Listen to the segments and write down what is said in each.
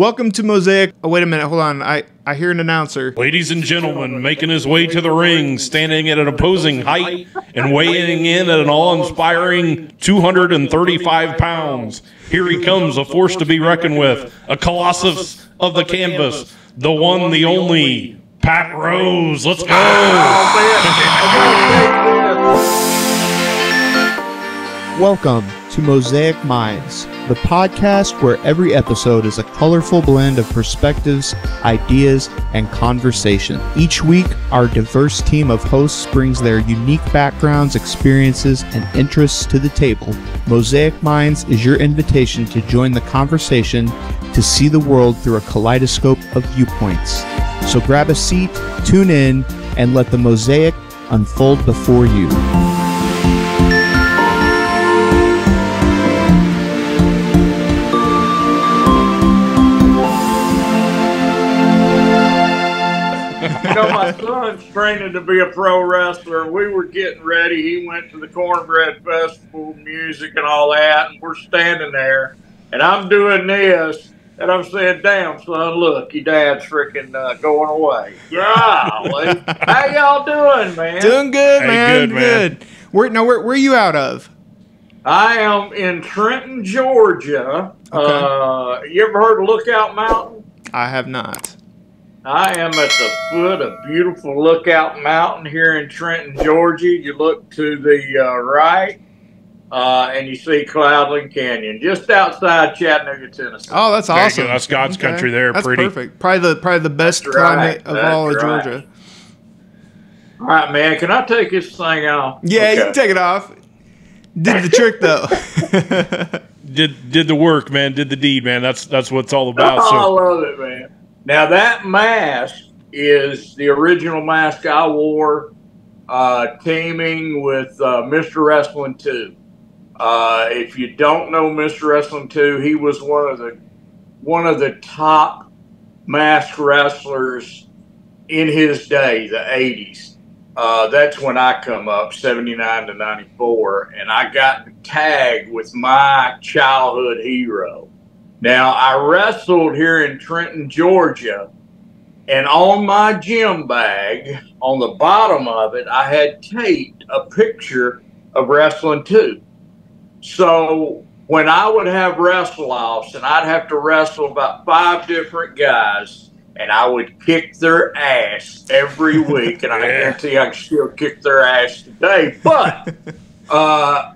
Welcome to Mosaic. Oh, wait a minute. Hold on. I, I hear an announcer. Ladies and gentlemen, making his way to the ring, standing at an opposing height and weighing in at an awe inspiring 235 pounds. Here he comes, a force to be reckoned with, a colossus of the canvas, the one, the only, Pat Rose. Let's go. Welcome to Mosaic Minds, the podcast where every episode is a colorful blend of perspectives, ideas, and conversation. Each week, our diverse team of hosts brings their unique backgrounds, experiences, and interests to the table. Mosaic Minds is your invitation to join the conversation to see the world through a kaleidoscope of viewpoints. So grab a seat, tune in, and let the mosaic unfold before you. You know, my son's training to be a pro wrestler. We were getting ready. He went to the Cornbread Festival, music and all that, and we're standing there, and I'm doing this, and I'm saying, "Damn, son, look, your dad's freaking uh, going away." Golly, how y'all doing, man? Doing good, Hey, man. good, man. Good. Where now? Where, where are you out of? I am in Trenton, Georgia. Uh, you ever heard of Lookout Mountain? I have not. I am at the foot of beautiful Lookout Mountain here in Trenton, Georgia. You look to the uh, right, uh, and you see Cloudland Canyon just outside Chattanooga, Tennessee. Oh, that's awesome. go. That's God's country there. That's Pretty. perfect. Probably the probably the best That's right. climate of That's all of right. Georgia. All right, man. Can I take this thing off? Yeah, you can take it off. Did the trick though. Did did the work, man. Did the deed, man. That's that's what it's all Oh, about. I love it, man. Now that mask is the original mask I wore, uh, teaming with uh, Mr. Wrestling Two. Uh, if you don't know Mr. Wrestling Two, he was one of the one of the top mask wrestlers in his day, the '80s. Uh, that's when I come up, 79 to 94, and I got the tag with my childhood hero. Now, I wrestled here in Trenton, Georgia, and on my gym bag, on the bottom of it, I had taped a picture of Wrestling Two. So when I would have wrestle offs, and I'd have to wrestle about five different guys, and I would kick their ass every week, and I guarantee I can still kick their ass today. But uh,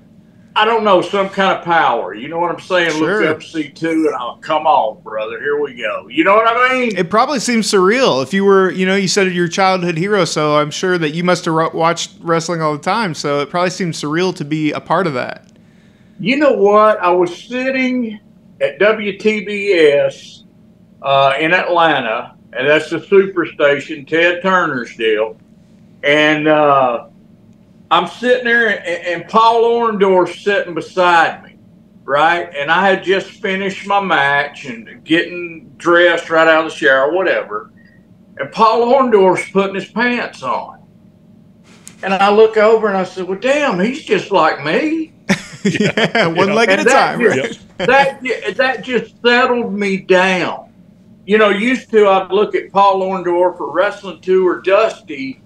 I don't know, some kind of power. You know what I'm saying? Sure. Look up C2 and I'll come on, brother. Here we go. You know what I mean? it probably seems surreal if you were, you know, you said your childhood hero, so I'm sure that you must have watched wrestling all the time. So it probably seems surreal to be a part of that. You know what? I was sitting at WTBS uh, in Atlanta, and that's the superstation, Ted Turner's deal. And uh, I'm sitting there, and, and Paul Orndorff's sitting beside me, right? And I had just finished my match and getting dressed right out of the shower, whatever. And Paul Orndorff's putting his pants on. And I look over and I said, Well, damn, he's just like me. yeah, one leg at a And that time. just- that that just settled me down. You know, used to I'd look at Paul Orndorff or Wrestling Two or Dusty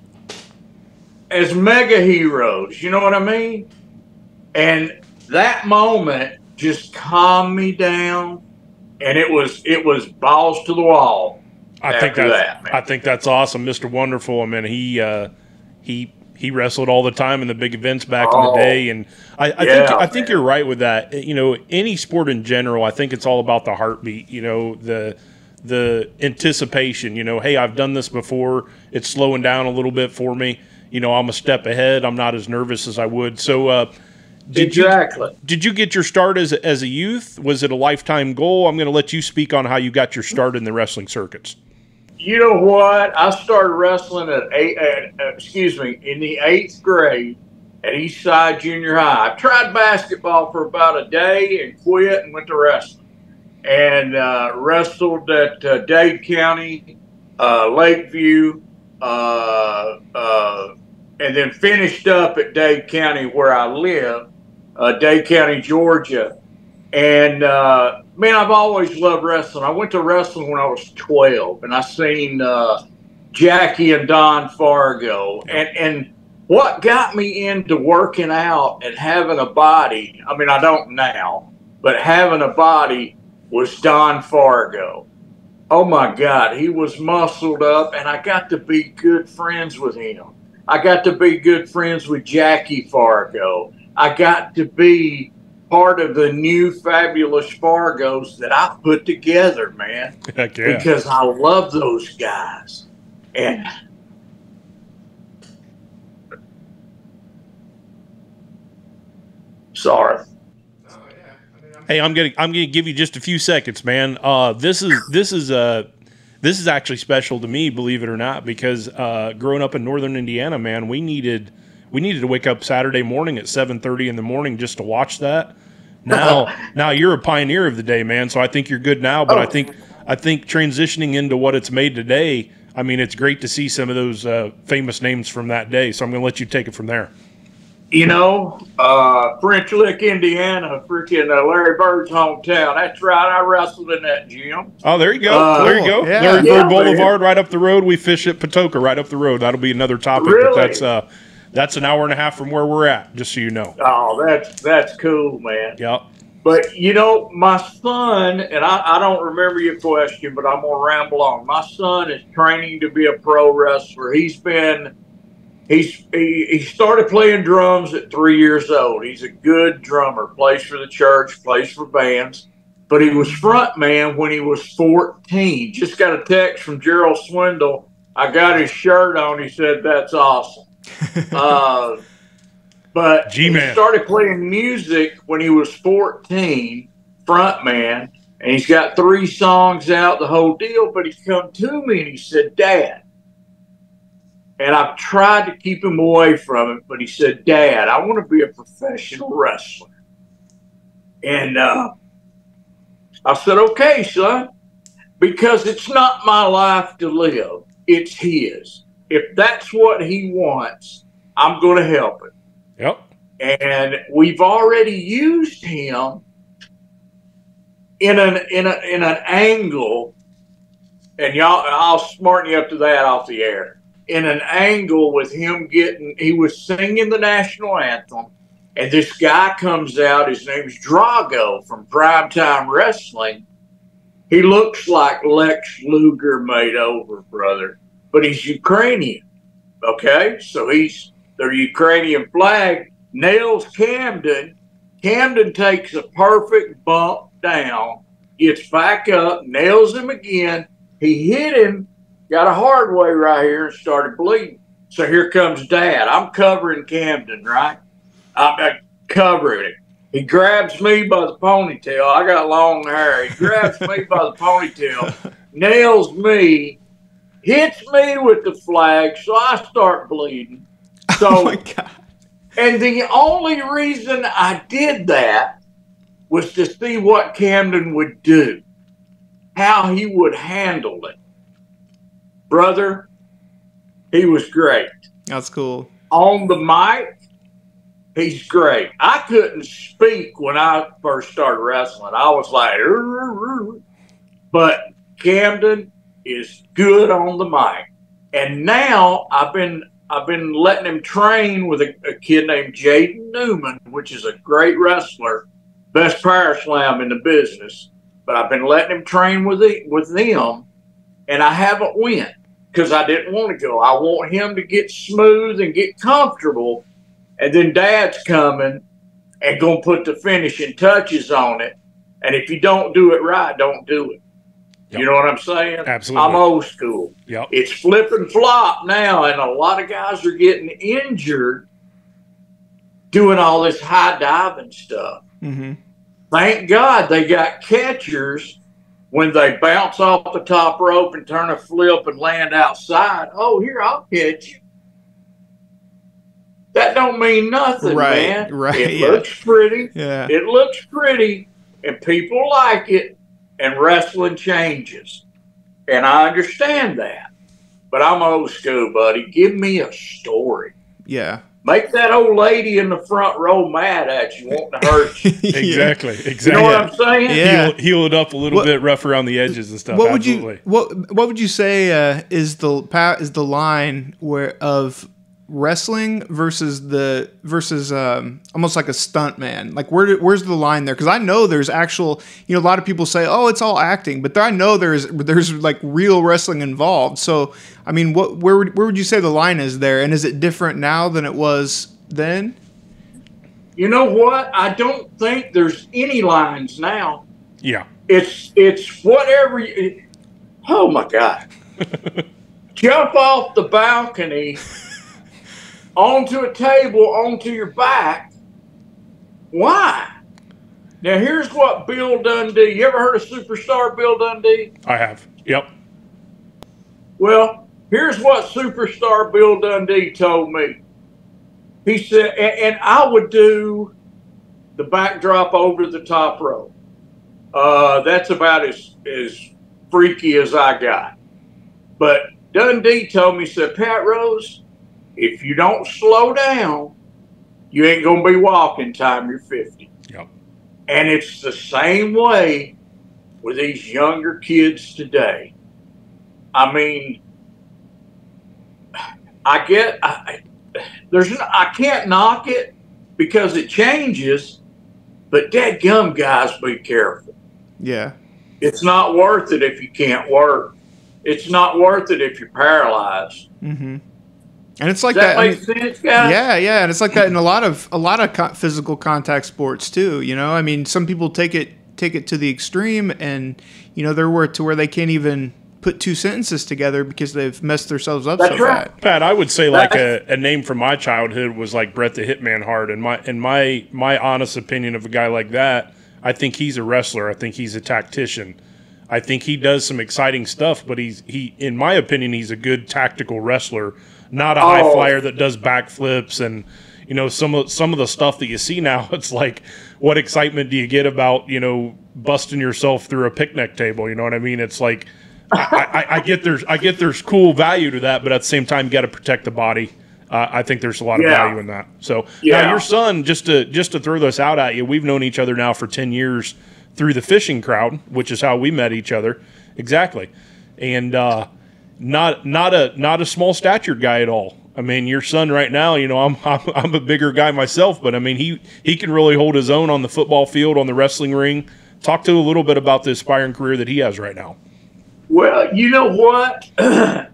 as mega heroes. You know what I mean? And that moment just calmed me down, and it was it was balls to the wall. I think that's that. I think that's awesome, Mr. Wonderful. I mean, he uh, he he wrestled all the time in the big events back in the Oh. day, and I, I Yeah, think I think man. you're right with that. You know, any sport in general, I think it's all about the heartbeat. You know, the the anticipation. You know, hey, I've done this before. It's slowing down a little bit for me. You know, I'm a step ahead. I'm not as nervous as I would. So, uh, did you exactly. did you get your start as a, as a youth? Was it a lifetime goal? I'm going to let you speak on how you got your start in the wrestling circuits. You know what? I started wrestling at eight. At, uh, excuse me, in the eighth grade at Eastside Junior High. I tried basketball for about a day and quit and went to wrestling. And uh, wrestled at uh, Dade County, uh, Lakeview, uh, uh, and then finished up at Dade County where I live, uh, Dade County, Georgia. And uh, man, I've always loved wrestling. I went to wrestling when I was 12, and I seen uh, Jackie and Don Fargo. And and what got me into working out and having a body? I mean, I don't now, but having a body was Don Fargo. Oh my God, he was muscled up, and I got to be good friends with him. I got to be good friends with Jackie Fargo. I got to be part of the new fabulous Fargos that I put together, man. Yeah. Because I love those guys. And sorry. Hey, I'm gonna I'm gonna give you just a few seconds, man. Uh, this is this is uh this is actually special to me, believe it or not, because uh, growing up in northern Indiana, man, we needed we needed to wake up Saturday morning at 7:30 in the morning just to watch that. Now, now you're a pioneer of the day, man. So I think you're good now, but I Oh. think I think transitioning into what it's made today. I mean, it's great to see some of those uh, famous names from that day. So I'm going to let you take it from there. You know, uh, French Lick, Indiana, freaking uh, Larry Bird's hometown. That's right. I wrestled in that gym. Oh, there you go. Uh, there you go. yeah. Larry Yeah, Bird man. Boulevard, right up the road. We fish at Patoka, right up the road. That'll be another topic. Really? But that's uh, that's an hour and a half from where we're at. Just so you know. Oh, that's that's cool, man. Yep. But you know, my son, and I, I don't remember your question, but I'm gonna ramble on. My son is training to be a pro wrestler. He's been he's he, he started playing drums at three years old. He's a good drummer, plays for the church, plays for bands. But he was front man when he was 14. Just got a text from Gerald Swindle. I got his shirt on. He said, That's awesome. uh, but G-Man. he started playing music when he was 14, front man, and he's got three songs out, the whole deal. But he come to me and he said, Dad, and I've tried to keep him away from it, but he said, Dad, I want to be a professional wrestler. And uh, I said, Okay, son, because it's not my life to live, it's his. If that's what he wants, I'm going to help him. Yep. And we've already used him in an in a in an angle, and y'all I'll smarten you up to that off the air. In an angle with him getting he was singing the national anthem, and this guy comes out, his name's Drago from Primetime Wrestling. He looks like Lex Luger made over, brother, but he's Ukrainian. Okay, so he's their Ukrainian flag nails Camden. Camden takes a perfect bump down, gets back up, nails him again. He hit him, got a hard way right here, and started bleeding. So here comes Dad. I'm covering Camden, right? I'm covering it. He grabs me by the ponytail. I got long hair. He grabs me by the ponytail, nails me, hits me with the flag, so I start bleeding. Oh so oh my god. and the only reason I did that was to see what Camden would do, how he would handle it. Brother, he was great. That's cool. On the mic, he's great. I couldn't speak when I first started wrestling. I was like, but Camden is good on the mic. And now I've been I've been letting him train with a, a kid named Jaden Newman, which is a great wrestler, best power slam in the business. But I've been letting him train with the, with them, and I haven't went because I didn't want to go. I want him to get smooth and get comfortable, and then Dad's coming and gonna put the finishing touches on it. And if you don't do it right, don't do it. Yep. You know what I'm saying? Absolutely. I'm old school. Yep. It's flip and flop now, and a lot of guys are getting injured doing all this high diving stuff. Mm-hmm. Thank God they got catchers when they bounce off the top rope and turn a flip and land outside. Oh, here I'll catch you. That don't mean nothing, Right, man. right, It yeah. looks pretty. Yeah. It looks pretty, and people like it, and wrestling changes. And I understand that. But I'm old school, buddy. Give me a story. Yeah. Make that old lady in the front row mad at you, wanting to hurt you. Exactly. Exactly. You know what I'm saying? Yeah. Heal, heal it up a little What- bit, rough around the edges and stuff. what would Absolutely. you what what would you say uh, is the is the line where of wrestling versus the versus um, almost like a stunt man like where where's the line there because i know there's actual you know a lot of people say oh it's all acting but i know there's there's like real wrestling involved so i mean what where would, where would you say the line is there and is it different now than it was then You know what? I don't think there's any lines now. Yeah. It's it's whatever. You, oh my God! Jump off the balcony onto a table onto your back. Why? Now here's what Bill Dundee. You ever heard of superstar Bill Dundee? I have. Yep. Well, here's what superstar Bill Dundee told me. He said, and, and I would do the backdrop over the top row. Uh, that's about as, as freaky as I got. But Dundee told me, he said, Pat Rose, if you don't slow down, you ain't going to be walking time you're 50. Yep. And it's the same way with these younger kids today. I mean, I get, I, there's, I can't knock it because it changes, but dead gum guys, be careful. yeah It's not worth it if you can't work. It's not worth it if you're paralyzed. mm-hmm and it's like Does that, that, I make mean- sense. Yeah, yeah, and it's like that in a lot of a lot of co- physical contact sports too. You know, I mean, some people take it take it to the extreme, and you know, they're where to where they can't even put two sentences together because they've messed themselves up That's so right. bad. Pat, I would say like a, a name from my childhood was like Brett the Hitman Hart, and my and my my honest opinion of a guy like that, I think he's a wrestler. I think he's a tactician. I think he does some exciting stuff, but he's he, in my opinion, he's a good tactical wrestler, not a high Oh. flyer that does backflips and you know some of some of the stuff that you see now. It's like, what excitement do you get about you know busting yourself through a picnic table? You know what I mean? It's like. I, I, I get there's I get there's cool value to that, but at the same time, you got to protect the body. Uh, I think there's a lot of Yeah. value in that. So Yeah. now your son, just to just to throw this out at you, we've known each other now for ten years through the fishing crowd, which is how we met each other. Exactly, and uh, not not a not a small statured guy at all. I mean, your son right now, you know, I'm, I'm I'm a bigger guy myself, but I mean, he he can really hold his own on the football field, on the wrestling ring. Talk to a little bit about the aspiring career that he has right now. Well, you know what? uh,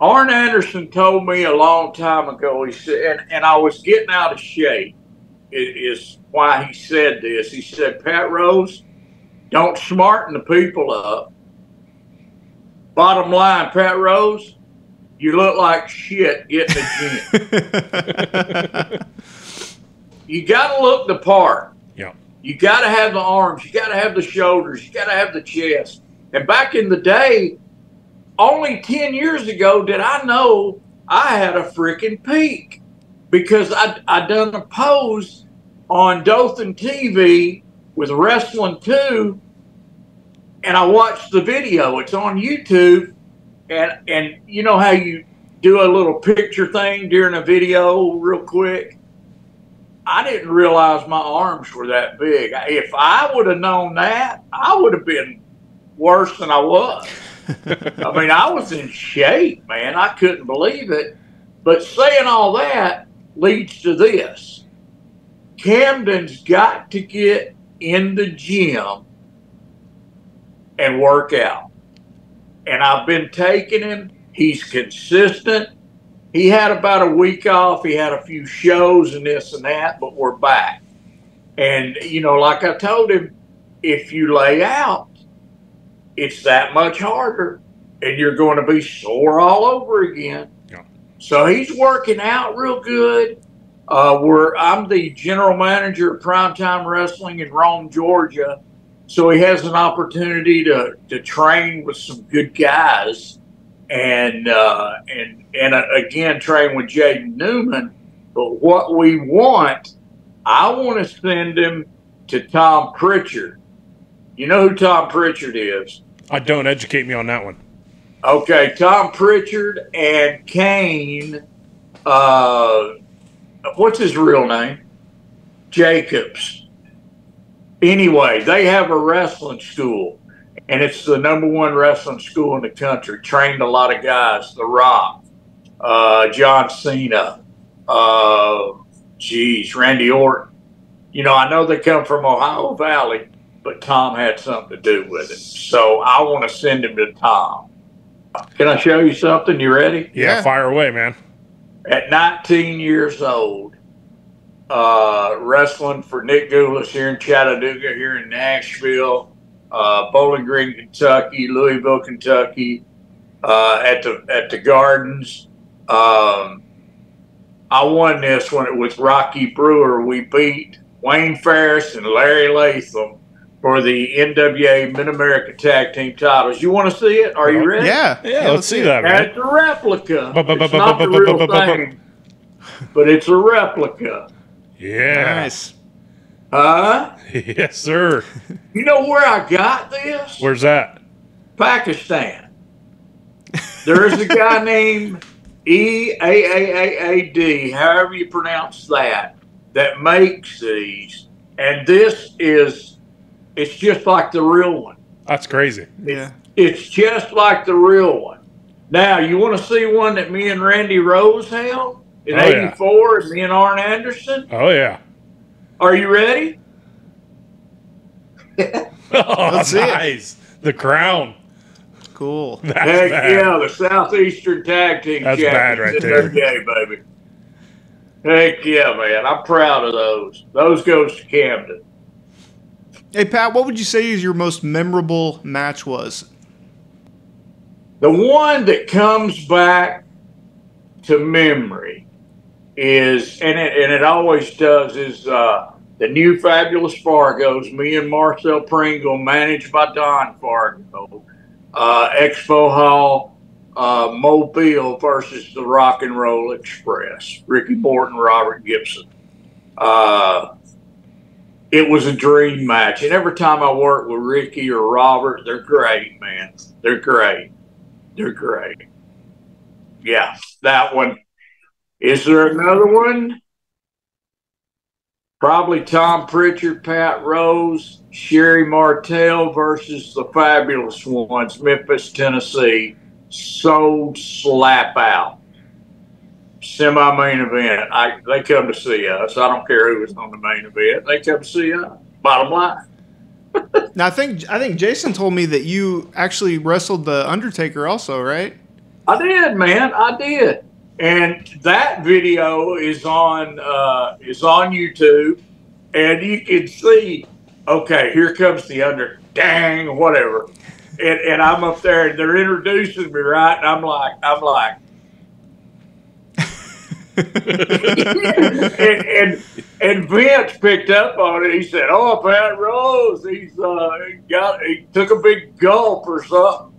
Arn Anderson told me a long time ago. He said, and, and I was getting out of shape. Is why he said this. He said, "Pat Rose, don't smarten the people up. Bottom line, Pat Rose, you look like shit getting the gym. you got to look the part." Yeah. You got to have the arms. You got to have the shoulders. You got to have the chest. And back in the day, only 10 years ago did I know I had a freaking peak because I, I done a pose on Dothan TV with Wrestling 2 and I watched the video. It's on YouTube. And, and you know how you do a little picture thing during a video real quick? I didn't realize my arms were that big. If I would have known that, I would have been worse than I was. I mean, I was in shape, man. I couldn't believe it. But saying all that leads to this Camden's got to get in the gym and work out. And I've been taking him. He's consistent. He had about a week off. He had a few shows and this and that, but we're back. And, you know, like I told him, if you lay out, it's that much harder and you're going to be sore all over again. Yeah. So he's working out real good. Uh, we're, I'm the general manager of Primetime Wrestling in Rome, Georgia. So he has an opportunity to, to train with some good guys and uh, and and uh, again train with Jaden Newman. But what we want, I want to send him to Tom Pritchard. You know who Tom Pritchard is? I don't educate me on that one. Okay, Tom Pritchard and Kane. Uh, what's his real name? Jacobs. Anyway, they have a wrestling school, and it's the number one wrestling school in the country. Trained a lot of guys. The Rock, uh, John Cena, uh, geez, Randy Orton. You know, I know they come from Ohio Valley, but Tom had something to do with it. So I want to send him to Tom. Can I show you something? You ready? Yeah, Yeah. fire away, man. At 19 years old, uh, wrestling for Nick Gulas here in Chattanooga, here in Nashville, uh, Bowling Green, Kentucky, Louisville, Kentucky, uh, at the at the Gardens. Um, I won this one it was Rocky Brewer. We beat Wayne Farris and Larry Latham for the NWA Mid America Tag Team titles. You want to see it? Are you ready? Yeah. Yeah, let's see that, And man. it's a replica. It's not the real thing, but it's a replica. Yeah. Nice. Huh? yes, sir. You know where I got this? Where's that? Pakistan. There is a guy named E A A A A D, however you pronounce that, that makes these, and this is, it's just like the real one. That's crazy. Yeah. It's just like the real one. Now, you want to see one that me and Randy Rose held in Oh, yeah. '84, and me and Arn Anderson? Oh yeah. Are you ready? Oh, Let's see it. The crown. Cool. That's Heck bad. yeah, the Southeastern Tag Team That's bad right Champions in their there. day, baby. Heck yeah, man. I'm proud of those. Those goes to Camden. Hey Pat, what would you say is your most memorable match was? The one that comes back to memory is, and it, and it always does, is uh, the new Fabulous Fargos, me and Marcel Pringle, managed by Don Fargo, uh, Expo Hall, uh, Mobile versus the Rock and Roll Express, Ricky Morton, Robert Gibson. Uh, it was a dream match. And every time I work with Ricky or Robert, they're great, man. They're great. They're great. Yeah, that one. Is there another one? Probably Tom Pritchard, Pat Rose, Sherri Martel versus the fabulous ones, Memphis, Tennessee. Sold slap out. Semi main event. I they come to see us. I don't care who was on the main event. They come to see us. Bottom line. Now I think I think Jason told me that you actually wrestled the Undertaker also, right? I did, man. I did. And that video is on uh, is on YouTube, and you can see. Okay, here comes the under. Dang, whatever. And, and I'm up there, and they're introducing me, right? And I'm like, I'm like, and, and and Vince picked up on it. He said, "Oh, Pat Rose, he's uh, got he took a big gulp or something."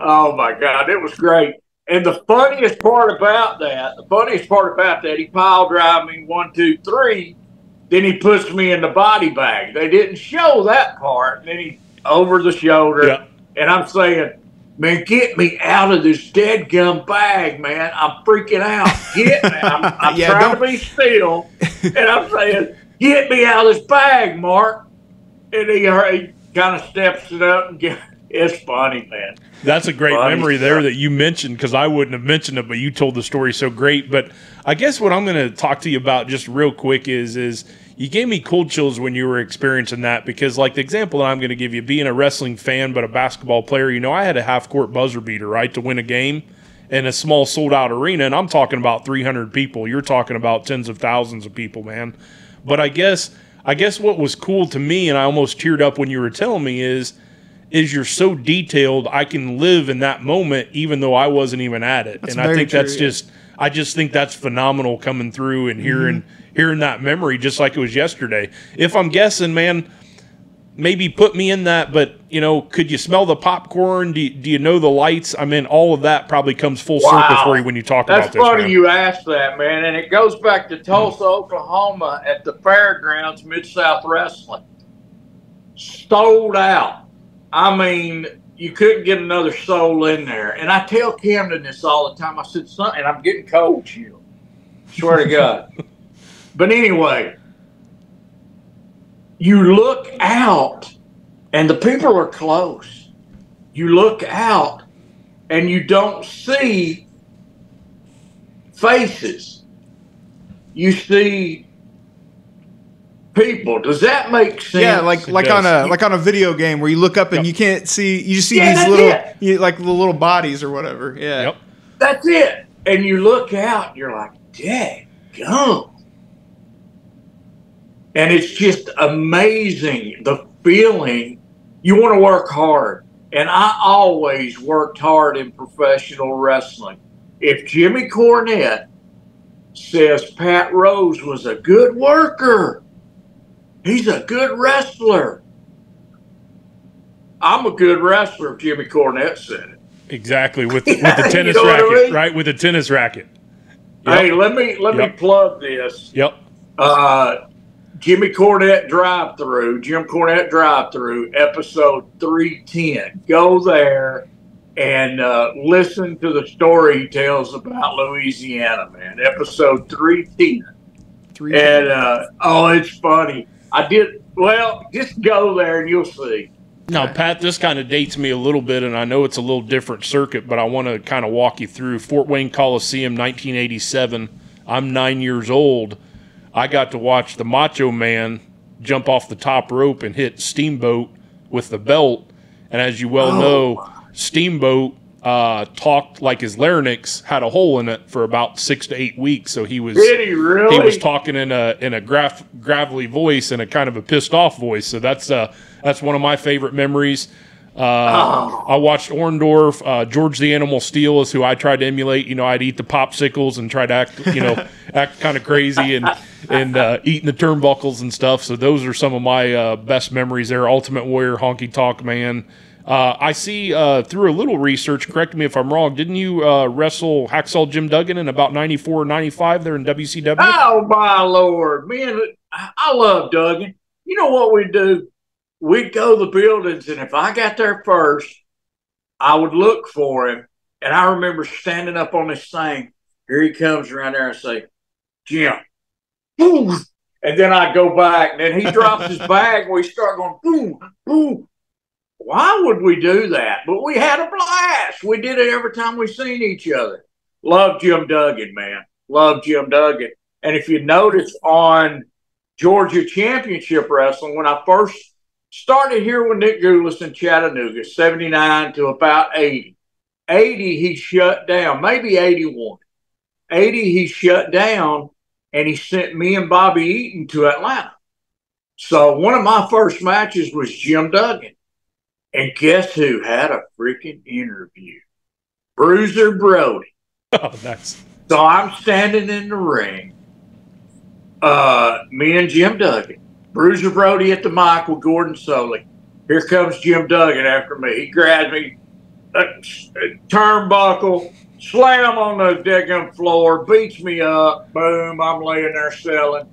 Oh my God, it was great. And the funniest part about that, the funniest part about that, he pile drive me one, two, three. Then he puts me in the body bag. They didn't show that part. Then he over the shoulder, Yeah. and I'm saying, "Man, get me out of this dead gum bag, man! I'm freaking out. Get me! I'm, I'm Yeah, trying don't- to be still, and I'm saying, get me out of this bag, Mark." And he, he kind of steps it up and get. It's funny, man. That's a great Funny memory there that you mentioned because I wouldn't have mentioned it, but you told the story so great. But I guess what I'm going to talk to you about just real quick is is you gave me cold chills when you were experiencing that because like the example that I'm going to give you, being a wrestling fan but a basketball player, you know, I had a half court buzzer beater right to win a game in a small sold out arena, and I'm talking about 300 people. You're talking about tens of thousands of people, man. But I guess I guess what was cool to me, and I almost teared up when you were telling me is is you're so detailed I can live in that moment even though I wasn't even at it. That's and I very think that's yeah. just I just think that's phenomenal coming through and hearing Mm-hmm. hearing that memory just like it was yesterday. If I'm guessing, man, maybe put me in that, but you know, could you smell the popcorn? Do you, do you know the lights? I mean, all of that probably comes full circle for you when you talk That's about this. funny man. you asked that, man. And it goes back to Tulsa, Oklahoma at the fairgrounds, Mid South Wrestling. Sold out. I mean, you couldn't get another soul in there. And I tell Camden this all the time. I said, son, and I'm getting cold, chill. Swear to God. But anyway, you look out and the people are close. You look out and you don't see faces. You see people. Does that make sense? Yeah, like like on a like on a video game where you look up and Yep. you can't see. You just see Yeah, these little you, like the little bodies or whatever. Yeah. Yep. That's it. And you look out, you're like, dang, gum. And it's just amazing the feeling. You want to work hard. And I always worked hard in professional wrestling. If Jimmy Cornette says Pat Rose was a good worker, he's a good wrestler. I'm a good wrestler Jimmy Cornette said it. Exactly with with Yeah, the you tennis know what I racket, mean? right? With the tennis racket. Yep. Hey, let me let me plug this. Yep. Uh, Jimmy Cornette Drive Through, Jim Cornette Drive Through, episode 310. Go there and uh, listen to the story he tells about Louisiana, man. Episode 310. Three. And uh, oh, it's funny. I did, well, just go there and you'll see. Now, Pat, this kind of dates me a little bit, and I know it's a little different circuit, but I want to kind of walk you through Fort Wayne Coliseum, 1987. I'm nine years old. I got to watch the Macho Man jump off the top rope and hit Steamboat with the belt. And as you well Oh. know, Steamboat uh, talked like his larynx had a hole in it for about six to eight weeks. So he was Did he really? he was talking in a in a graf, gravelly voice and a kind of a pissed off voice. So that's uh that's one of my favorite memories. Uh, Oh. I watched Orndorff, uh, George the Animal Steele is who I tried to emulate. You know, I'd eat the popsicles and try to act, you know, act kind of crazy and and uh, eating the turnbuckles and stuff. So those are some of my uh, best memories there. Ultimate Warrior, Honky Tonk Man. Uh, I see uh, through a little research. Correct me if I'm wrong. Didn't you uh, wrestle Hacksaw Jim Duggan in about 94 or 95 there in WCW? Oh my lord, man! I love Duggan. You know what we'd do? We'd go to the buildings, and if I got there first, I would look for him. And I remember standing up on this thing. Here he comes around there and say, "Jim," boom, and then I go back, and then he drops his bag, and we start going boom, boom. Why would we do that? But we had a blast. We did it every time we seen each other. Love Jim Duggan, man. Love Jim Duggan. And if you notice on Georgia Championship Wrestling, when I first started here with Nick Gulas in Chattanooga, 79 to about 80. 80, he shut down, maybe 81. 80, he shut down and he sent me and Bobby Eaton to Atlanta. So one of my first matches was Jim Duggan. And guess who had a freaking interview? Bruiser Brody. Oh, that's So I'm standing in the ring. Uh, me and Jim Duggan. Bruiser Brody at the mic with Gordon Solie. Here comes Jim Duggan after me. He grabs me, uh, turnbuckle, slam on the digging floor, beats me up. Boom, I'm laying there selling.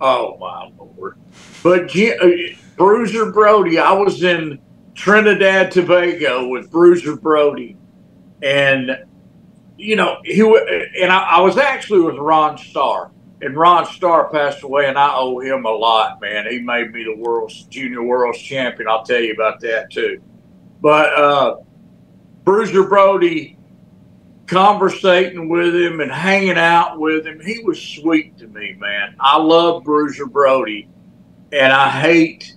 Oh, my Lord. But Jim, uh, Bruiser Brody, I was in Trinidad, Tobago with Bruiser Brody. And you know, he and I, I was actually with Ron Starr, and Ron Starr passed away, and I owe him a lot, man. He made me the world's junior world's champion. I'll tell you about that too. But uh, Bruiser Brody, conversating with him and hanging out with him, he was sweet to me, man. I love Bruiser Brody, and I hate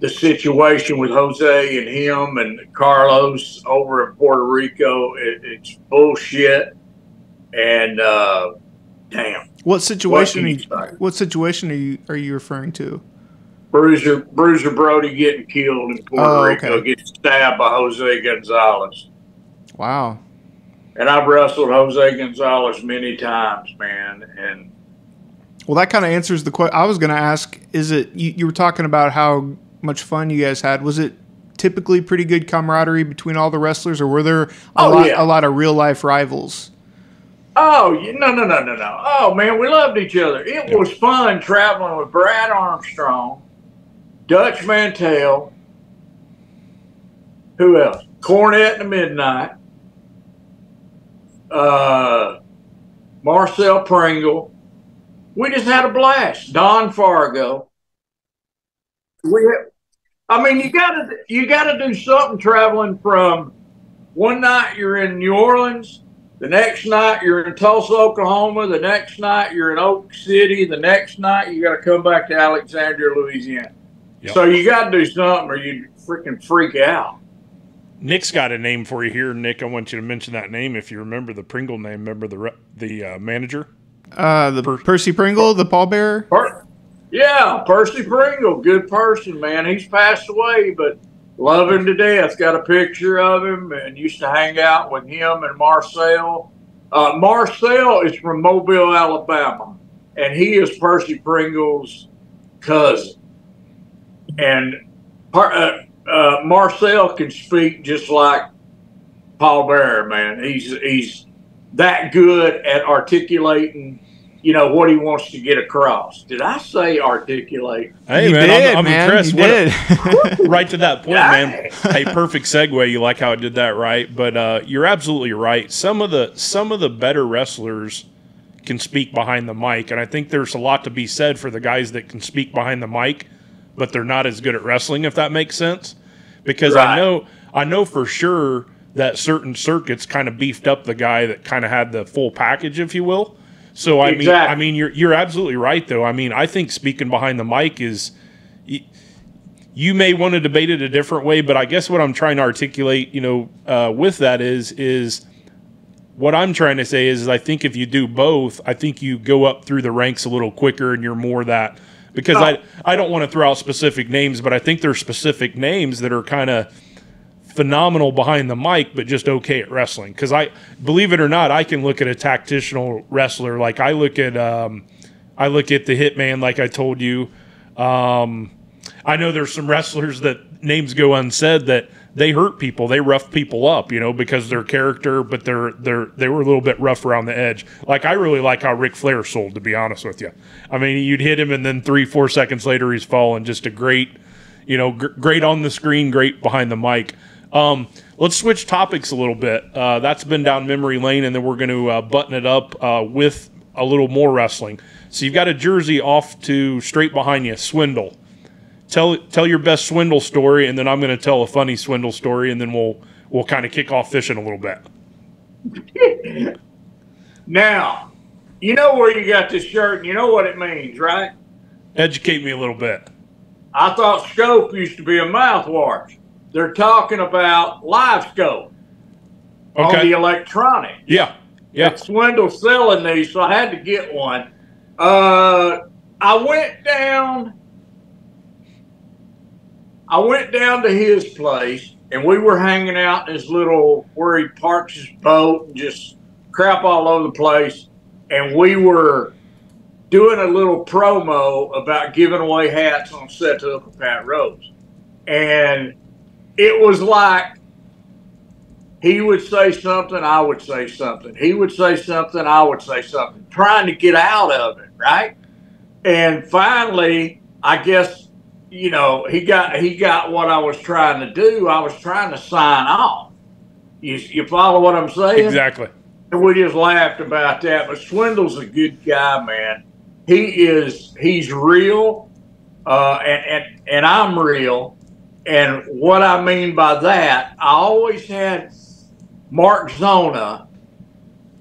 the situation with Jose and him and Carlos over in Puerto Rico. It, it's bullshit. And uh, damn, What situation? What Are you, you what situation are you are you referring to? Bruiser Bruiser Brody getting killed in Puerto Oh, Rico, okay. gets stabbed by Jose Gonzalez. Wow. And I've wrestled Jose Gonzalez many times, man. And Well, that kind of answers the question. I was going to ask: Is it you, you were talking about how much fun you guys had? Was it typically pretty good camaraderie between all the wrestlers, or were there a Oh, lot yeah. a lot of real life rivals? Oh, no, no, no, no, no. Oh, man, we loved each other. It was fun traveling with Brad Armstrong, Dutch Mantel, who else? Cornette in the Midnight. Uh, Marcel Pringle. We just had a blast. Don Fargo. We, I mean, you gotta you gotta do something traveling from one night you're in New Orleans, the next night you're in Tulsa, Oklahoma, the next night you're in Oak City, the next night you got to come back to Alexandria, Louisiana. Yep. So you got to do something or you freaking freak out. Nick's got a name for you here, Nick. I want you to mention that name if you remember the Pringle name. Remember the re- the uh, manager? Uh, the Percy Pringle, the Paul Bearer. Per- yeah, Percy Pringle, good person, man. He's passed away, but love him to death. Got a picture of him and used to hang out with him and Marcel. Uh, Marcel is from Mobile, Alabama, and he is Percy Pringle's cousin. And uh, uh, Marcel can speak just like Paul Bearer, man. He's he's that good at articulating, you know, what he wants to get across. Did I say articulate? Hey You man, did, I'm, I'm man. impressed. You What a- did. right to that point, man. hey, perfect segue. You like how I did that, right? But uh, you're absolutely right. Some of the some of the better wrestlers can speak behind the mic, and I think there's a lot to be said for the guys that can speak behind the mic, but they're not as good at wrestling, if that makes sense. Because I know I know for sure that certain circuits kind of beefed up the guy that kind of had the full package, if you will. So I mean, I mean, you're you're absolutely right, though. I mean, I think speaking behind the mic is you may want to debate it a different way, but I guess what I'm trying to articulate, you know, uh, with that is is what I'm trying to say is, is I think if you do both, I think you go up through the ranks a little quicker, and you're more that because I I don't want to throw out specific names, but I think there's specific names that are kind of phenomenal behind the mic, but just okay at wrestling. Because I believe it or not, I can look at a tactitional wrestler like I look at um, I look at the Hitman, like I told you. Um, I know there's some wrestlers that names go unsaid that they hurt people, they rough people up, you know, because their character, but they're they're they were a little bit rough around the edge. Like I really like how Ric Flair sold, to be honest with you. I mean, you'd hit him, and then three, four seconds later, he's falling. Just a great, you know, gr- great on the screen, great behind the mic. Um, let's switch topics a little bit. Uh, that's been down memory lane, and then we're going to uh, button it up uh, with a little more wrestling. So you've got a jersey off to straight behind you, Swindle. Tell tell your best swindle story, and then I'm going to tell a funny swindle story, and then we'll we'll kind of kick off fishing a little bit. Now, you know where you got this shirt and you know what it means, right? Educate me a little bit. I thought scope used to be a mouthwash. They're talking about live scope on the Okay. electronic. Yeah. Yeah. Swindle selling these, so I had to get one. Uh, I went down. I went down to his place, and we were hanging out in his little where he parks his boat and just crap all over the place. And we were doing a little promo about giving away hats on set to Uncle Pat Rose, and it was like he would say something, I would say something. He would say something, I would say something, trying to get out of it, right? And finally, I guess you know he got he got what I was trying to do. I was trying to sign off. You you follow what I'm saying? Exactly. And we just laughed about that. But Swindle's a good guy, man. He is he's real, uh, and and and I'm real. And what I mean by that, I always had Mark Zona.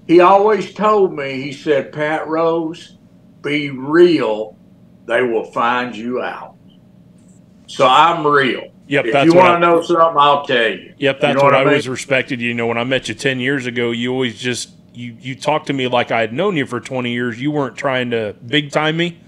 He always told me, he said, Pat Rose, be real. They will find you out. So I'm real. Yep. If That's you want to know something, I'll tell you. Yep, You that's know what, I mean? always respected. You know, when I met you ten years ago, you always just you you talked to me like I had known you for twenty years. You weren't trying to big time me.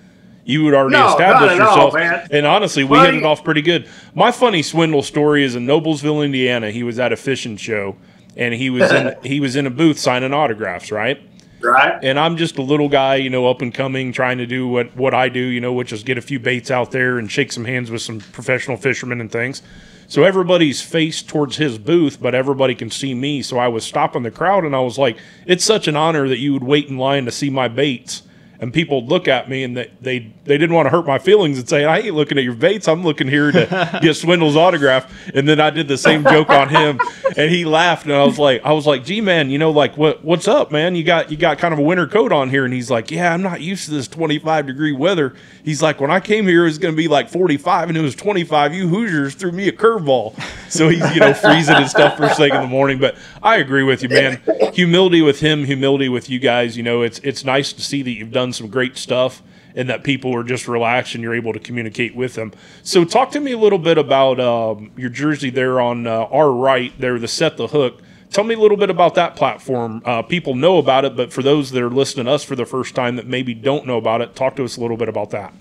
You had already No, established at all, yourself, and honestly, we hit it off pretty good. My funny swindle story is in Noblesville, Indiana. He was at a fishing show, and he was in he was in a booth signing autographs, right? Right? and I'm just a little guy, you know, up and coming, trying to do what what I do, you know, which is get a few baits out there and shake some hands with some professional fishermen and things. So everybody's faced towards his booth, but everybody can see me. So I was stopping the crowd, and I was like, "It's such an honor that you would wait in line to see my baits." And people look at me and they, they they didn't want to hurt my feelings and say, I ain't looking at your Vates, I'm looking here to get Swindle's autograph. And then I did the same joke on him and he laughed and I was like I was like, G-Man, you know, like what what's up, man? You got you got kind of a winter coat on here and he's like, Yeah, I'm not used to this twenty five degree weather. He's like, When I came here it was gonna be like forty five and it was twenty five. You Hoosiers threw me a curveball. So he's, you know, freezing and stuff first thing in the morning. But I agree with you, man. Humility with him, humility with you guys, you know, it's it's nice to see that you've done some great stuff and that people are just relaxed and you're able to communicate with them. So, talk to me a little bit about um, your jersey there on uh, our right, there, the Set the Hook. Tell me a little bit about that platform. Uh, people know about it, but for those that are listening to us for the first time that maybe don't know about it, talk to us a little bit about that.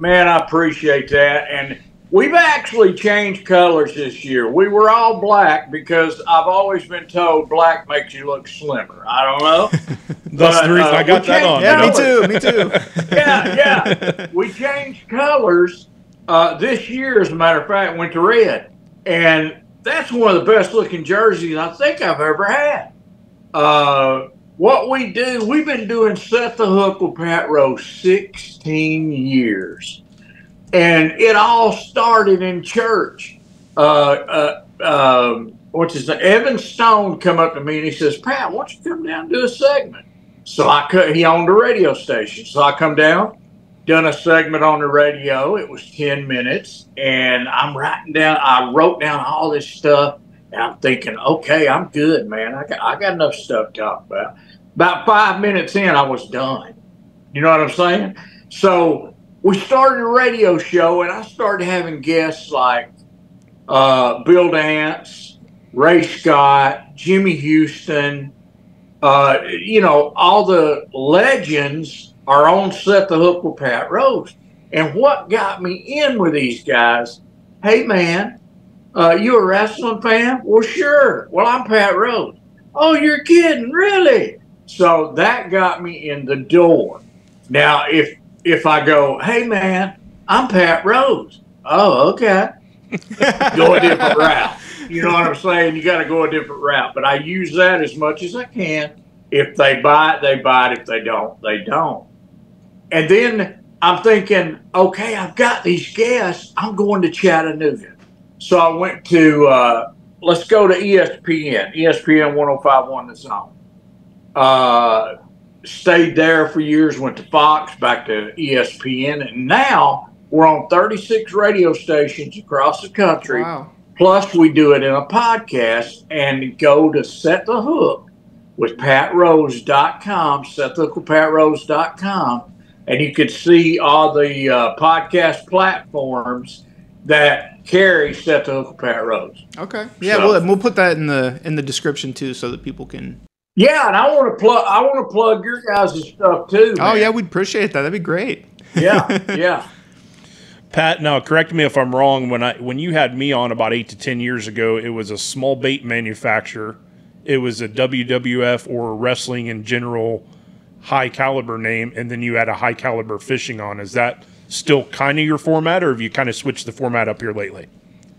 Man, I appreciate that. And we've actually changed colors this year. We were all black because I've always been told black makes you look slimmer. I don't know. That's But, the reason uh, I got that on. Yeah, me too. Me too. yeah, yeah. We changed colors uh, this year, as a matter of fact, went to red. And that's one of the best looking jerseys I think I've ever had. Uh, what we do, we've been doing Set the Hook with Pat Rose 16 years. And it all started in church. Uh, uh, um, what's his name? Evan Stone come up to me and he says, Pat, why don't you come down and do a segment? So I cut, he owned a radio station. So I come down, done a segment on the radio. It was 10 minutes. And I'm writing down, I wrote down all this stuff. And I'm thinking, okay, I'm good, man. I got, I got enough stuff to talk about. About five minutes in, I was done. You know what I'm saying? So we started a radio show, and I started having guests like uh, Bill Dance, Ray Scott, Jimmy Houston. Uh, you know, all the legends are on Set the Hook with Pat Rose. And what got me in with these guys? Hey, man, uh, you a wrestling fan? Well, sure. Well, I'm Pat Rose. Oh, you're kidding, really? So that got me in the door. Now, if if I go, hey man, I'm Pat Rose. Oh, okay. go a different route. You know what I'm saying? You got to go a different route. But I use that as much as I can. If they buy it, they buy it. If they don't, they don't. And then I'm thinking, okay, I've got these guests. I'm going to Chattanooga. So I went to, uh, let's go to ESPN, ESPN 1051 The Zone. Uh, stayed there for years, went to Fox, back to ESPN, and now we're on 36 radio stations across the country. Wow. Plus, we do it in a podcast and go to Set the Hook with PatRose.com, Set the Hook with PatRose.com, and you can see all the uh, podcast platforms that carry Set the Hook with Pat Rose. Okay. Yeah, So- well, we'll put that in the in the description too, so that people can. Yeah, and I want to plug. I want to plug your guys' stuff too. Oh yeah, we'd appreciate that. That'd be great. yeah, yeah. Pat, now correct me if I'm wrong. When I when you had me on about eight to ten years ago, it was a small bait manufacturer. It was a WWF or wrestling in general high caliber name, and then you had a high caliber fishing on. Is that still kind of your format, or have you kind of switched the format up here lately?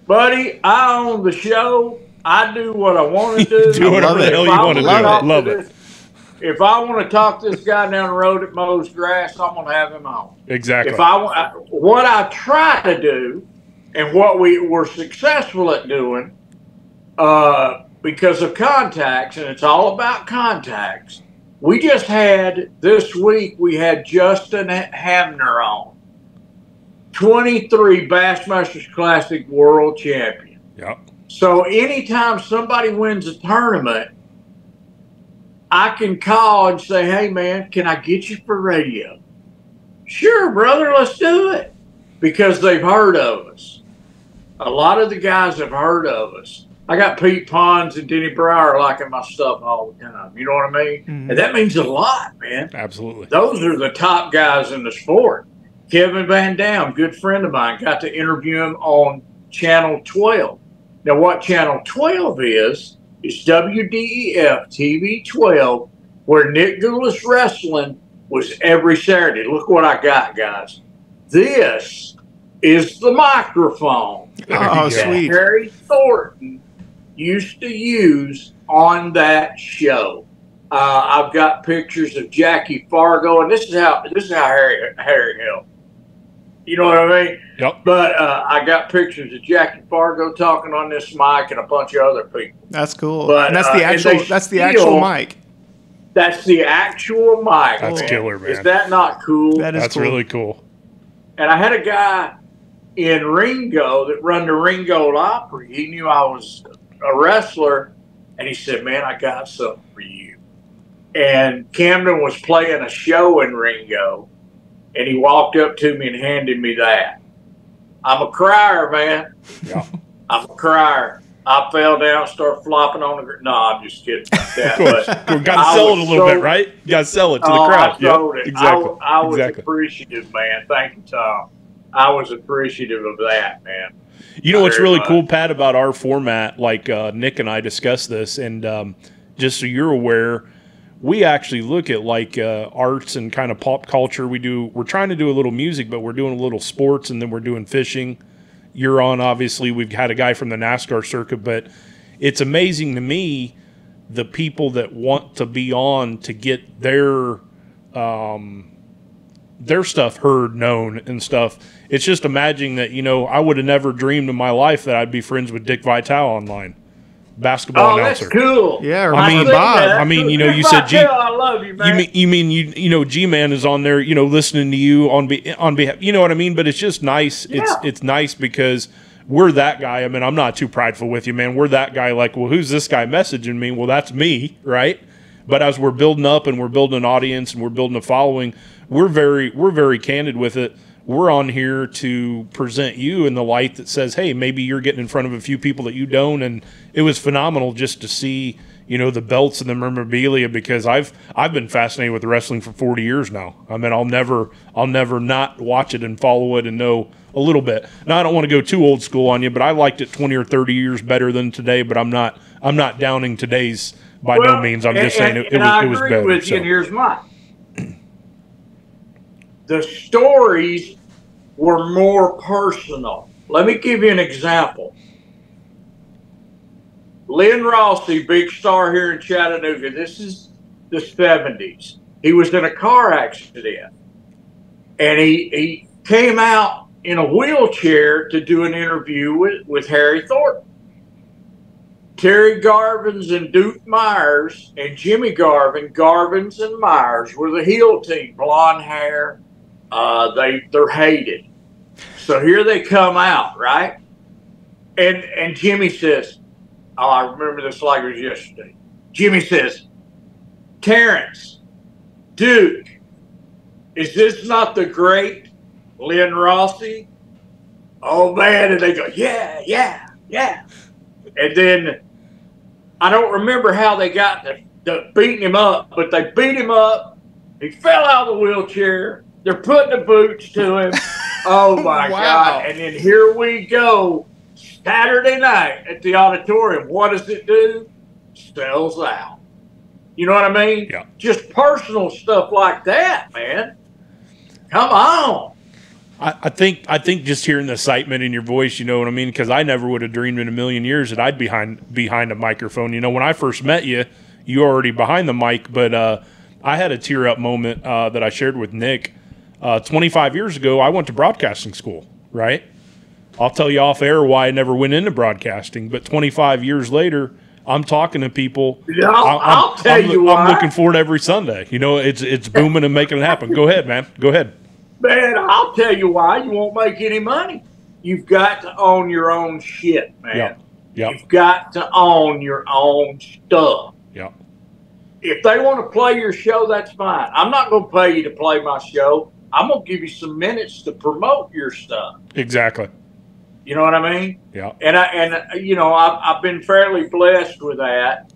Buddy, I own the show. I do what I want to do. Do whatever the hell you wanna wanna do. Love it. If I want to talk to this guy down the road that mows grass, I'm gonna have him on. Exactly. If I want, what I try to do, and what we were successful at doing, uh, because of contacts, and it's all about contacts. We just had this week. We had Justin Hamner on, 23 Bassmasters Classic World Champion. yeah. So anytime somebody wins a tournament, I can call and say, "Hey, man, can I get you for radio?" Sure, brother, let's do it because they've heard of us. A lot of the guys have heard of us. I got Pete Ponds and Denny Brauer liking my stuff all the time. You know what I mean? Mhm. And that means a lot, man Absolutely. those are the top guys in the sport. Kevin Van Dam, good friend of mine, got to interview him on Channel 12. Now, what Channel 12 is, is WDEF TV 12, where Nick Gulas Wrestling was every Saturday. Look what I got, guys. This is the microphone Oh, that sweet. Harry Thornton used to use on that show. Uh, I've got pictures of Jackie Fargo, and this is how this is how Harry Harry helped. You know what I mean? Yep. But uh, I got pictures of Jackie Fargo talking on this mic and a bunch of other people. That's cool. But, and that's uh, the and actual. they That's the actual mic. That's the actual mic. That's man. killer, man. Is that not cool? That is That's cool. really cool. And I had a guy in Ringgold that run the Ringgold Opry. He knew I was a wrestler, and he said, "Man, I got something for you." And Camden was playing a show in Ringgold, and he walked up to me and handed me that. I'm a crier, man. Yeah. I'm a crier. I fell down, started flopping on the ground. No, I'm just kidding about that. Course. Got to sell it a little so- bit, right? You got to sell it to the Oh, crowd. I Yep. Exactly. I, I was exactly. appreciative, man. Thank you, Tom. I was appreciative of that, man. You know what's really much. cool, Pat, about our format? Like uh, Nick and I discussed this, and um, just so you're aware, we actually look at like uh, arts and kind of pop culture. We do. We're trying to do a little music, but we're doing a little sports, and then we're doing fishing. You're on, obviously. We've had a guy from the NASCAR circuit, but it's amazing to me the people that want to be on to get their um, their stuff heard, known, and stuff. It's just imagining that you know I would have never dreamed in my life that I'd be friends with Dick Vitale online, basketball Oh, announcer. that's cool. Yeah, I mean- Bob. that. I mean, you know, you said G- Vitale, I love you, man. You mean you mean you you know G Man is on there, you know, listening to you on be, on behalf. You know what I mean? But it's just nice. It's it's nice because we're that guy. I mean, I'm not too prideful with you, man. We're that guy. Like, well, who's this guy messaging me? Well, that's me, right? But as we're building up and we're building an audience and we're building a following, we're very we're very candid with it. We're on here to present you in the light that says, hey, maybe you're getting in front of a few people that you don't, and it was phenomenal just to see you know the belts and the memorabilia because I've I've been fascinated with wrestling for 40 years now. I mean, I'll never I'll never not watch it and follow it and know a little bit. Now I don't want to go too old school on you, but I liked it 20 or 30 years better than today. But I'm not I'm not downing today's by no means. I'm and- just saying and- it, it and was it was better. with so. you, and here's mine. The stories were more personal. Let me give you an example. Len Rossi, big star here in Chattanooga. This is the 70s. He was in a car accident, and he he came out in a wheelchair to do an interview with, with Harry Thornton. Terry Garvins and Duke Myers and Jimmy Garvin, Garvins and Myers were the heel team. Blonde hair, uh, they they're hated. So here they come out, right? And and Jimmy says, "Oh, I remember this like it was yesterday." Jimmy says, "Terrence, Duke, is this not the great Len Rossi?" Oh man, and they go, "Yeah, yeah, yeah." And then I don't remember how they got to beating him up, but they beat him up. He fell out of the wheelchair. They're putting the boots to him. Oh my Wow. God. And then here we go. Saturday night at the auditorium. What does it do? Sells out. You know what I mean? Yeah. Just personal stuff like that, man. Come on. I, I think I think just hearing the excitement in your voice, you know what I mean? Because I never would have dreamed in a million years that I'd be behind behind a microphone. You know, when I first met you, you were already behind the mic, but uh, I had a tear up moment uh, that I shared with Nick. Uh, 25 years ago, I went to broadcasting school, right? I'll tell you off air why I never went into broadcasting, but 25 years later, I'm talking to people. I'll- I'll tell I'm, you I'm looking forward every Sunday. You know, it's it's booming and making it happen. Go ahead, man. Go ahead. Man, I'll tell you why you won't make any money. You've got to own your own shit, man. Yep. Yep. You've got to own your own stuff. Yep. If they want to play your show, that's fine. I'm not going to pay you to play my show. I'm going to give you some minutes to promote your stuff. Exactly. You know what I mean? Yeah. And I and uh, you know I've, I've been fairly blessed with that.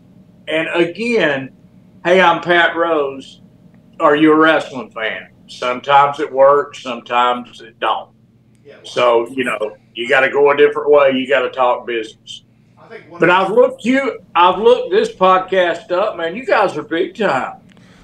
And again, hey, I'm Pat Rose. Are you a wrestling fan? Sometimes it works, sometimes it don't. So you know you got to go a different way. You got to talk business. I But I've looked you, I've looked this podcast up, man. You guys are big time.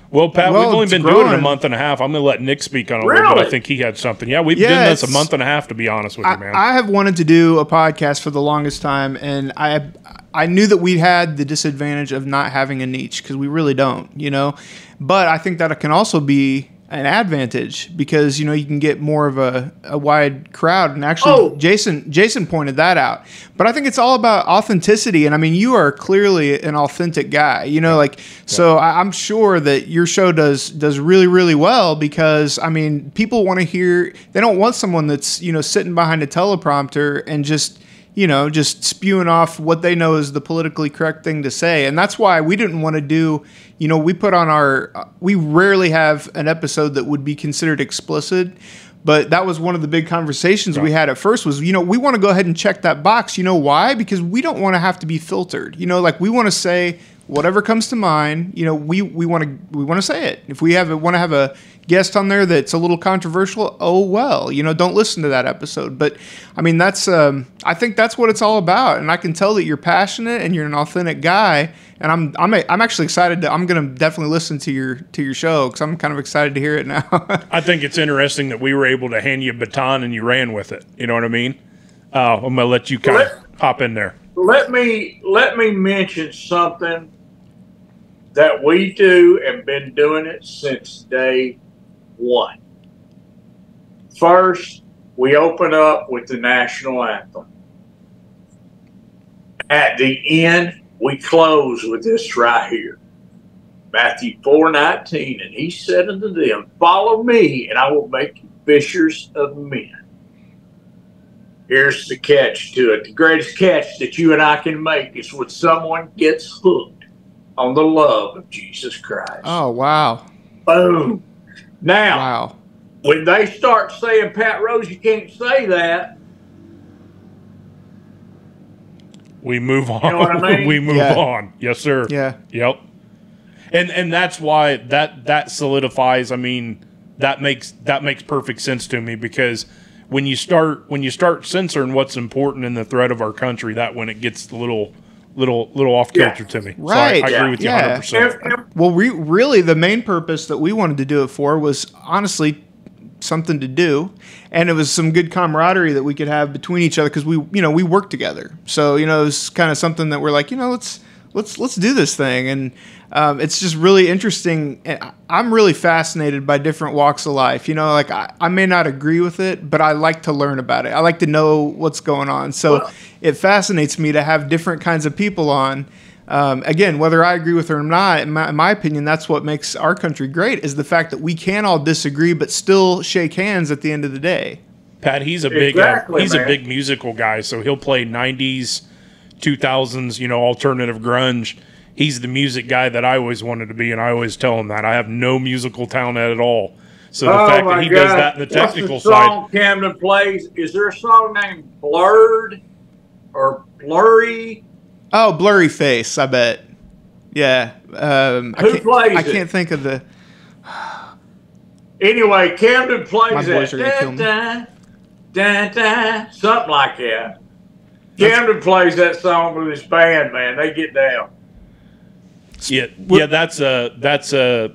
Well, Pat, Well, we've only been doing it a month and a half. I'm going to let Nick speak on it a little bit. I think he had something. Yeah, we've Yeah, done this a month and a half, to be honest with you, man. I, I have wanted to do a podcast for the longest time, and I I knew that we had the disadvantage of not having a niche because we really don't, you know. But I think that it can also be an advantage because you know you can get more of a, a wide crowd. And actually Oh. Jason Jason pointed that out. But I think it's all about authenticity. And I mean you are clearly an authentic guy you know like so I, I'm sure that your show does does really really well because I mean people want to hear they don't want someone that's you know sitting behind a teleprompter and just you know, just spewing off what they know is the politically correct thing to say. And that's why we didn't want to do, you know, we put on our, uh, we rarely have an episode that would be considered explicit. But that was one of the big conversations we had at first was, you know, we want to go ahead and check that box. You know why? Because we don't want to have to be filtered. You know, like we want to say whatever comes to mind, you know, we, we want to we want to say it. If we have a, want to have a guest on there that's a little controversial, oh well, you know, don't listen to that episode. But I mean, that's um, I think that's what it's all about, and I can tell that you're passionate and you're an authentic guy. And I'm I'm I'm actually excited to I'm gonna definitely listen to your to your show because I'm kind of excited to hear it now. I think it's interesting that we were able to hand you a baton and you ran with it. You know what I mean? Uh, I'm going to let you kind of hop in there. let me let me mention something that we do and been doing it since day one. First, we open up with the national anthem. At the end, we close with this right here. Matthew 4 19, and he said unto them, Follow me, and I will make you fishers of men. Here's the catch to it. The greatest catch that you and I can make is when someone gets hooked on the love of Jesus Christ. oh wow, Boom. Now, wow. when they start saying, Pat Rose, you can't say that, We move on. know what I mean? we move Yeah. on. Yes, sir. Yeah. Yep. And and that's why that that solidifies. I mean, that makes that makes perfect sense to me because when you start when you start censoring what's important in the threat of our country, that when it gets a little little little off Yeah. kilter to me. So Right. I, I Yeah. agree with you Yeah. 100. percent if, if, Well, we really, the main purpose that we wanted to do it for was honestly something to do, and it was some good camaraderie that we could have between each other because we, you know, we work together. So you know, it's kind of something that we're like, you know, let's let's let's do this thing, and um, it's just really interesting. And I- I'm really fascinated by different walks of life. You know, like I, I may not agree with it, but I like to learn about it. I like to know what's going on. So Well- it fascinates me to have different kinds of people on. Um, again, whether I agree with her or not, in my, in my opinion, that's what makes our country great is the fact that we can all disagree but still shake hands at the end of the day. Pat, he's a big Exactly, uh, he's a big musical guy, so he'll play '90s, 2000s, you know, alternative grunge. He's the music guy that I always wanted to be, and I always tell him that I have no musical talent at all. So the oh fact that he God. does that in the What's technical the side, song Camden plays? Is there a song named Blurred or Blurry? Oh, blurry face, I bet. Yeah. Um, I Who can't, plays I can't think of the. Anyway, Camden plays My boys that. are gonna kill me. Da, da, da, da, something like that. Camden plays that song with his band, man. They get down. Yeah, yeah, that's a that's a.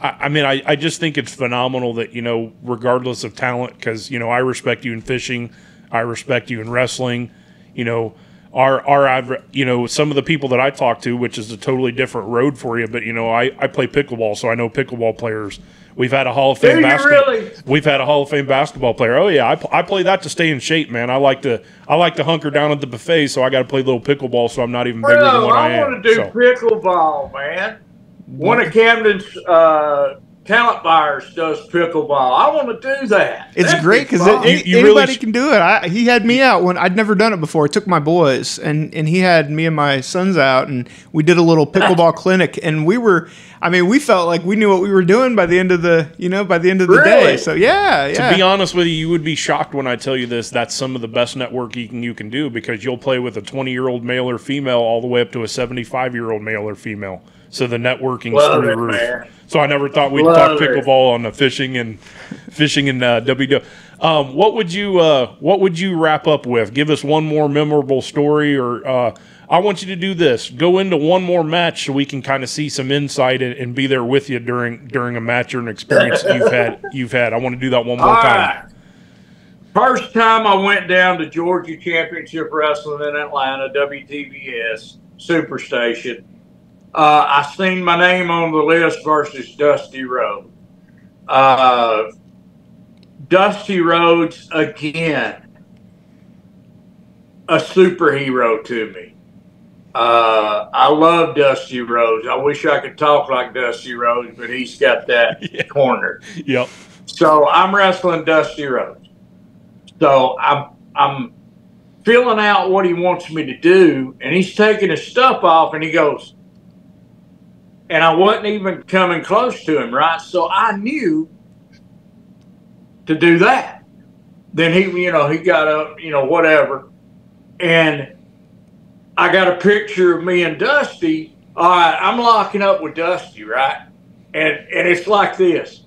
I I mean, I, I just think it's phenomenal that you know, regardless of talent, because you know, I respect you in fishing, I respect you in wrestling, you know, our our you know some of the people that I talk to, which is a totally different road for you, but you know, I I play pickleball, so I know pickleball players. We've had a Hall of Fame Do basketball. really? We've had a Hall of Fame basketball player. Oh yeah, I, pl- I play that to stay in shape, man. I like to I like to hunker down at the buffet, so I got to play a little pickleball, so I'm not even bigger than Bro, what I, I am. want to do so. pickleball, man. One of Camden's uh, talent buyers does pickleball. I want to do that. It's That'd great because fun. You- you really anybody sh- can do it. I, he had me out when I'd never done it before. I took my boys and and he had me and my sons out and we did a little pickleball clinic and we were. I mean, we felt like we knew what we were doing by the end of the you know by the end of the day. So yeah, yeah. To be honest with you, you would be shocked when I tell you this. That's some of the best networking you can do because you'll play with a 20 year old male or female all the way up to a 75 year old male or female. So the networking's Love through the roof. man. So I never thought we'd Love talk it. pickleball on the fishing and fishing and uh, WW. Um, what would you uh, What would you wrap up with? Give us one more memorable story, or uh, I want you to do this. Go into one more match so we can kind of see some insight and, and, be there with you during during a match or an experience you've had. You've had. I want to do that one more All time. right. First time I went down to Georgia Championship Wrestling in Atlanta, WTBS Superstation. Uh, I seen my name on the list versus Dusty Rhodes. Uh, Dusty Rhodes again, a superhero to me. Uh, I love Dusty Rhodes. I wish I could talk like Dusty Rhodes, but he's got that Yeah. cornered. Yep. So I'm wrestling Dusty Rhodes. So I'm I'm filling out what he wants me to do, and he's taking his stuff off, and he goes, and I wasn't even coming close to him, right? So I knew to do that. Then he, you know, he got up, you know, whatever, and I got a picture of me and Dusty. All right, I'm locking up with Dusty, right? And and it's like this.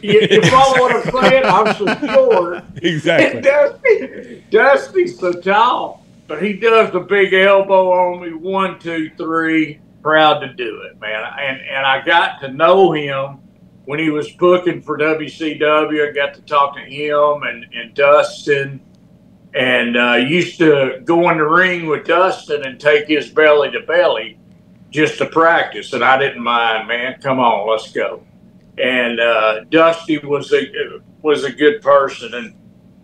You, you follow what I'm saying? I'm so short. Exactly. Dusty, Dusty's so tall, but he does the big elbow on me. One, two, three. Proud to do it, man. And and I got to know him when he was booking for WCW. I got to talk to him and and Dustin, and uh, used to go in the ring with Dustin and take his belly to belly just to practice. And I didn't mind, man. Come on, let's go. And uh, Dusty was a was a good person, and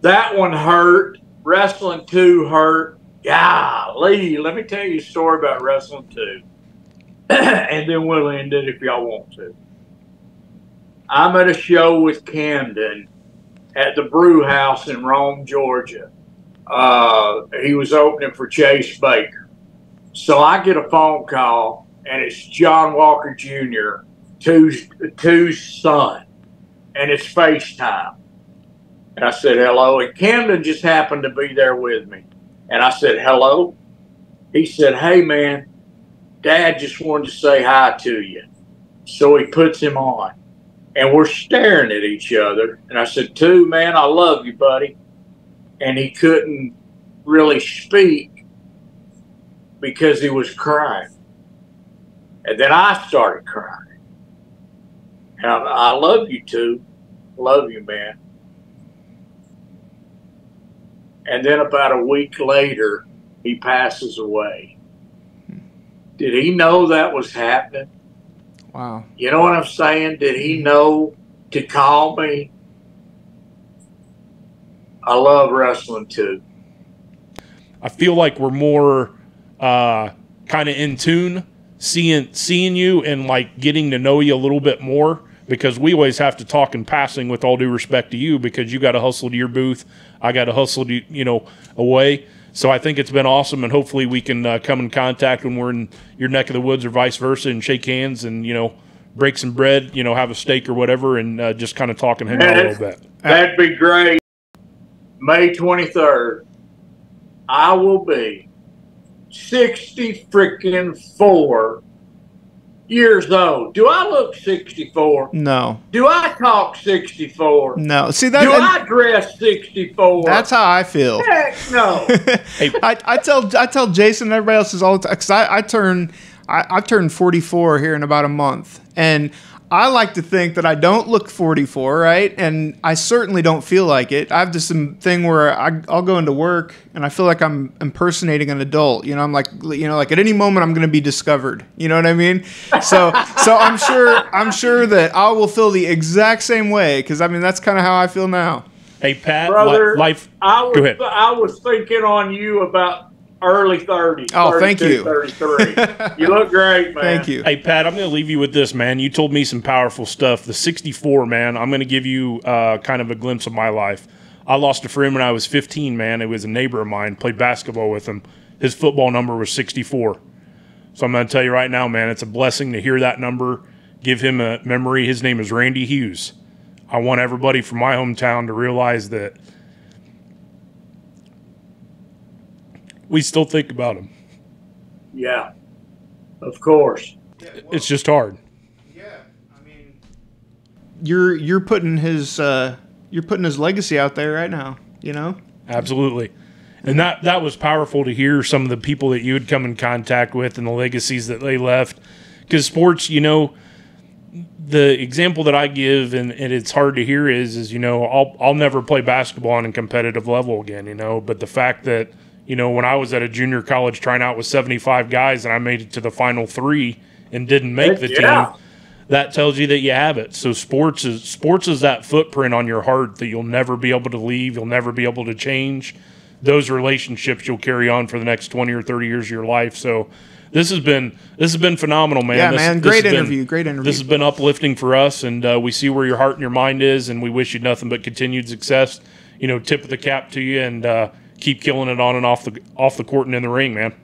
that one hurt. Wrestling Two hurt. Golly, let me tell you a story about Wrestling Two. and then we'll end it if y'all want to. I'm at a show with Camden at the Brew House in Rome, Georgia. Uh, he was opening for Chase Baker, so I get a phone call, and it's John Walker Jr. Two's, Two's son, and it's FaceTime. And I said, hello. And Camden just happened to be there with me. And I said, hello. He said, hey, man, dad just wanted to say hi to you. So he puts him on. And we're staring at each other. And I said, Two, man, I love you, buddy. And he couldn't really speak because he was crying. And then I started crying. And I, I love you, too. Love you, man. And then about a week later, he passes away. Did he know that was happening? Wow. You know what I'm saying? Did he know to call me? I love Wrestling Two. I feel like we're more uh, kind of in tune, seeing seeing you and like getting to know you a little bit more because we always have to talk in passing. With all due respect to you, because you got to hustle to your booth, I got to hustle you know away. So I think it's been awesome, and hopefully we can uh, come in contact when we're in your neck of the woods or vice versa, and shake hands and you know break some bread, you know have a steak or whatever, and uh, just kind of talk and hang out a little bit. That'd be great. May 23rd, I will be 60 freaking four years old. Do I look 64? No. Do I talk 64? No. See that? Do I dress 64? that's how I feel. Heck no. I, I tell I tell Jason and everybody else is all the time because I, I turn I, I turn 44 here in about a month and I like to think that I don't look 44 right? And I certainly don't feel like it. I have this um, thing where I, I'll go into work and I feel like I'm impersonating an adult. You know I'm like you know like at any moment I'm going to be discovered. You know what I mean? So so I'm sure I'm sure that I will feel the exact same way because I mean that's kind of how I feel now. Hey Pat, Brother, li- life. I was Go ahead. I was thinking on you about early 30s. Oh, thank you. 33. you look great, man. thank you Hey Pat, I'm going to leave you with this, man. You told me some powerful stuff. The 64, man. I'm going to give you uh, kind of a glimpse of my life. I lost a friend when I was 15, man. It was a neighbor of mine. Played basketball with him. His football number was 64. So I'm going to tell you right now, man. It's a blessing to hear that number. Give him a memory. His name is Randy Hughes. I want everybody from my hometown to realize that we still think about him. Yeah, of course. It's just hard. Yeah, I mean, you're you're putting his uh, you're putting his legacy out there right now. You know. Absolutely. And that that was powerful to hear some of the people that you would come in contact with and the legacies that they left. Because sports, you know, the example that I give, and, and it's hard to hear, is is you know I'll I'll never play basketball on a competitive level again. You know, but the fact that you know when I was at a junior college trying out with seventy five guys and I made it to the final three and didn't make the Yeah. team, that tells you that you have it. So sports is sports is that footprint on your heart that you'll never be able to leave. You'll never be able to change. Those relationships you'll carry on for the next twenty or thirty years of your life. So. This has been this has been phenomenal, man. Yeah, This- man. Great has been- interview. Great interview. this has been uplifting for us, and uh, we see where your heart and your mind is, and we wish you nothing but continued success. You know, tip of the cap to you, and uh, keep killing it on and off the off the court and in the ring, man.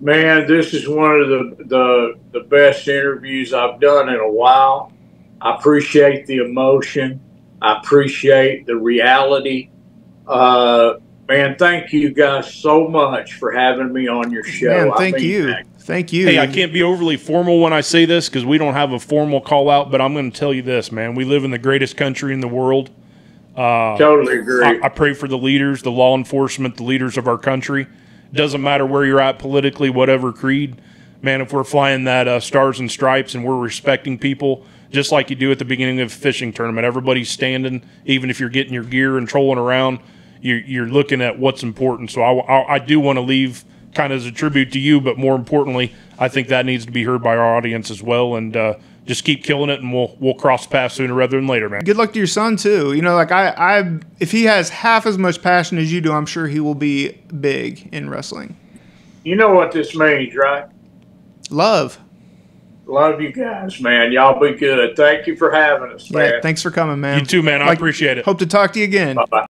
Man, this is one of the, the the best interviews I've done in a while. I appreciate the emotion. I appreciate the reality. Uh, man, thank you guys so much for having me on your show. Man, I thank mean you. that. Thank you. Hey, I can't be overly formal when I say this because we don't have a formal call out, but I'm going to tell you this, man. We live in the greatest country in the world. Totally agree. I, I pray for the leaders, the law enforcement, the leaders of our country. Doesn't matter where you're at politically, whatever creed. Man, if we're flying that uh, stars and stripes and we're respecting people, just like you do at the beginning of a fishing tournament, everybody's standing. Even if you're getting your gear and trolling around, you're, you're looking at what's important. So I, I, I do want to leave kind of as a tribute to you, but more importantly, I think that needs to be heard by our audience as well. And uh, just keep killing it, and we'll we'll cross paths sooner rather than later, man. good luck to your son too. You know, like I, I, if he has half as much passion as you do, I'm sure he will be big in wrestling. you know what this means, right? Love. Love you guys, man. Y'all be good. Thank you for having us, man. Yeah, thanks for coming, man. You too, man. I Like, appreciate it. Hope to talk to you again. Bye bye.